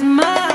my.